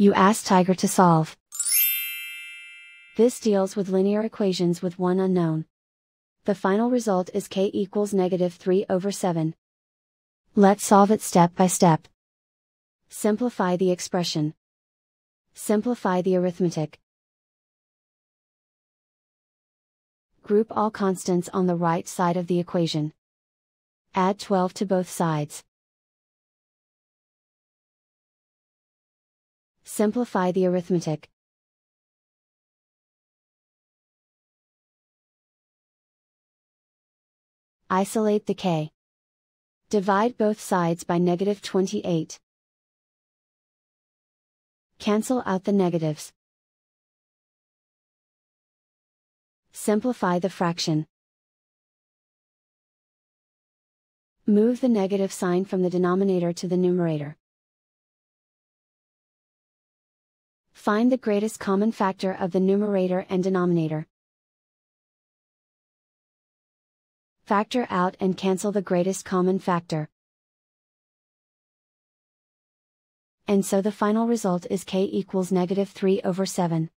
You ask Tiger to solve. This deals with linear equations with one unknown. The final result is k equals negative 3 over 7. Let's solve it step by step. Simplify the expression. Simplify the arithmetic. Group all constants on the right side of the equation. Add 12 to both sides. Simplify the arithmetic. Isolate the k. Divide both sides by negative 28. Cancel out the negatives. Simplify the fraction. Move the negative sign from the denominator to the numerator. Find the greatest common factor of the numerator and denominator. Factor out and cancel the greatest common factor. And so the final result is k equals negative 3 over 7.